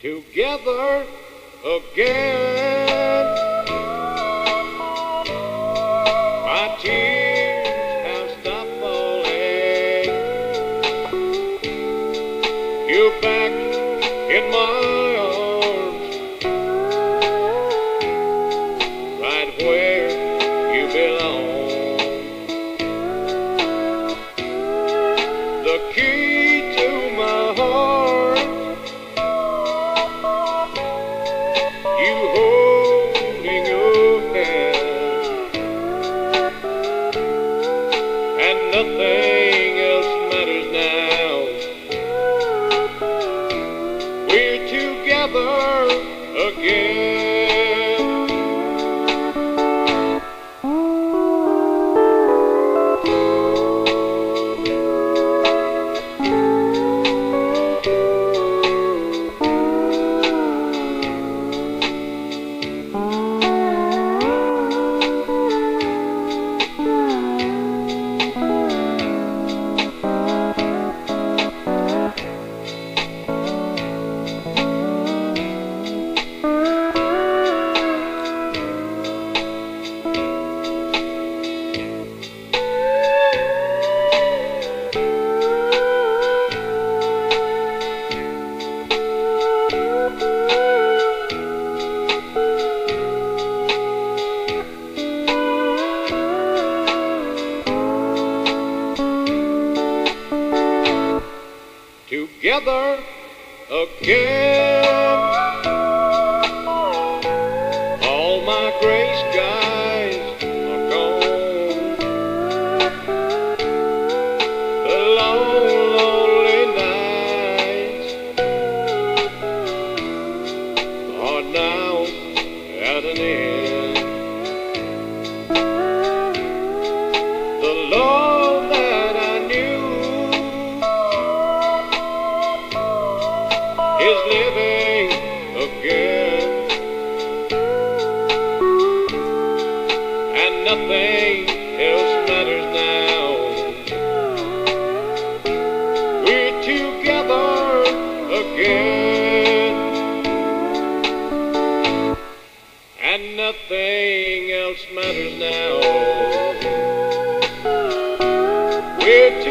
together again. My tears have stopped falling. You're back in my arms, right where nothing Together again. All my gray skies and nothing else matters now. We're